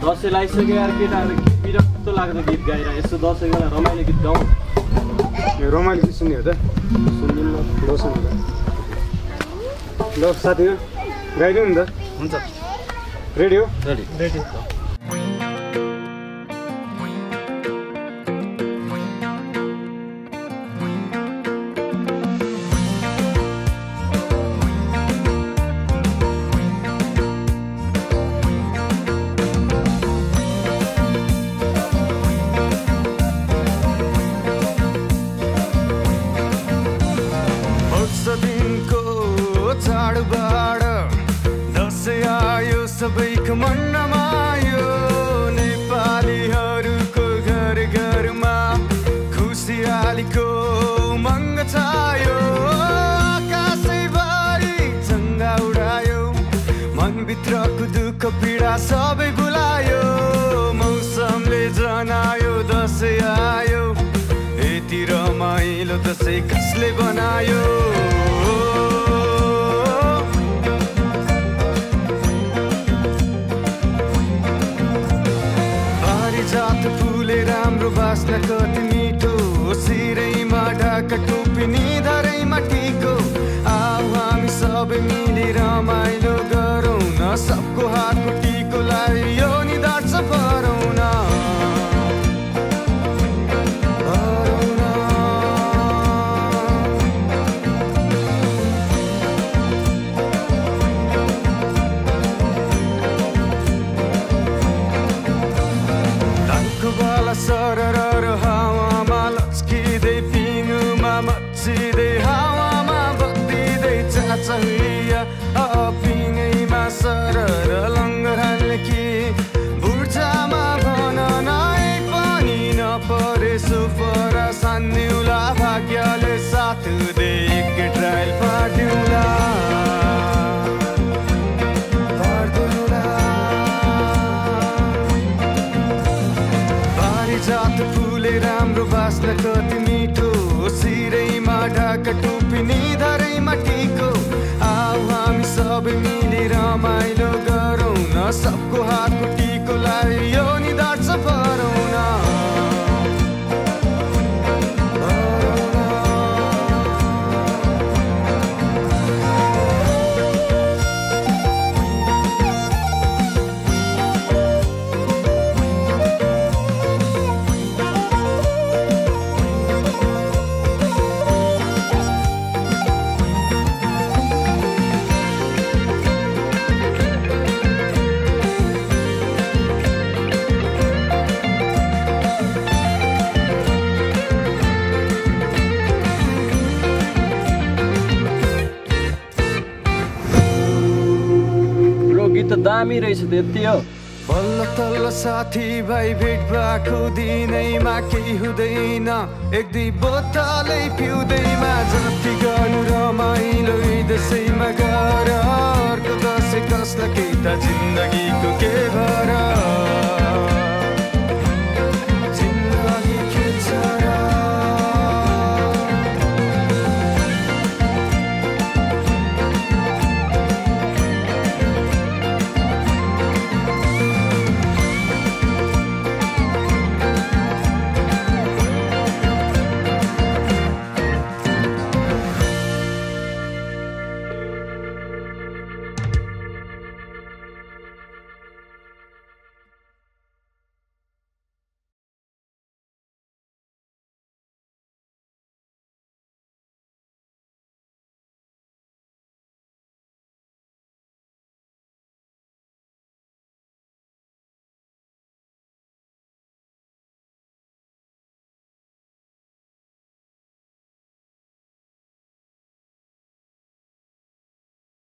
दसैँ लगाइसक्यो यार केटाहरू के विरक्त लाग्दो गीत गाएर यसो दसैँको बेला रमाइलो गीत गाउँ। रमाइलो गीत सुन्ने हो त? सुनिदिनु। न त। ल साथीमा गाइदिउँ नि त। हुन्छ। रेडी हो? रेडी रेडी सबैको मनमा आयो नेपालीहरूको घर घरमा खुसियालीको मङ्ग छायो। आकाशैभरि चङ्गा उडायो। मनभित्रको दुःख पीडा सबै भुलायो राम्रो बास्ना कति मिठो सिरैमा ढाका टोपी निधारैमा पारिजात फुले राम्रो बास्न कति मिठो सिरैमा ढाका टोपी निधारैमा टिको आऊ हामी सबै मिली रमाइलो गरौँ न सबको हातको टिको लाइ दामी रहेछ त यति हो बल्ल तल्ल साथी भाइ भेट भएको दिनैमा केही हुँदैन। एक दुई बोतलै पिउँदैमा जति गर्नु रमाइलो दसैँमा गर अर्को दसैँ कसलाई केही त जिन्दगीको के भर